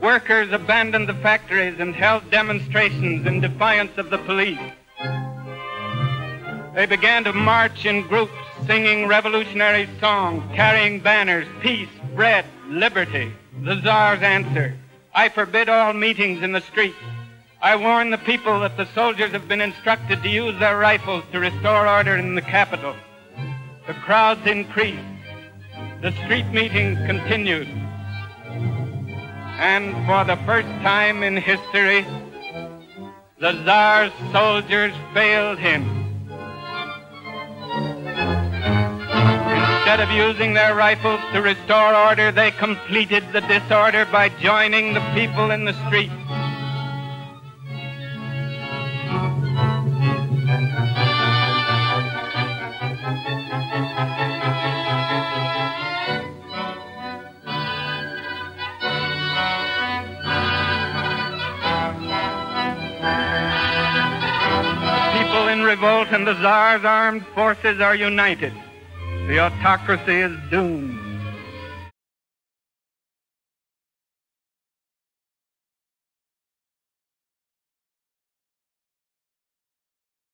Workers abandoned the factories and held demonstrations in defiance of the police. They began to march in groups, singing revolutionary songs, carrying banners, peace, bread, liberty. The Tsar's answer I forbid all meetings in the streets. I warn the people that the soldiers have been instructed to use their rifles to restore order in the capital. The crowds increased. The street meetings continued. And for the first time in history, the Tsar's soldiers failed him. Instead of using their rifles to restore order, they completed the disorder by joining the people in the streets. Revolt and the Tsar's armed forces are united. The autocracy is doomed.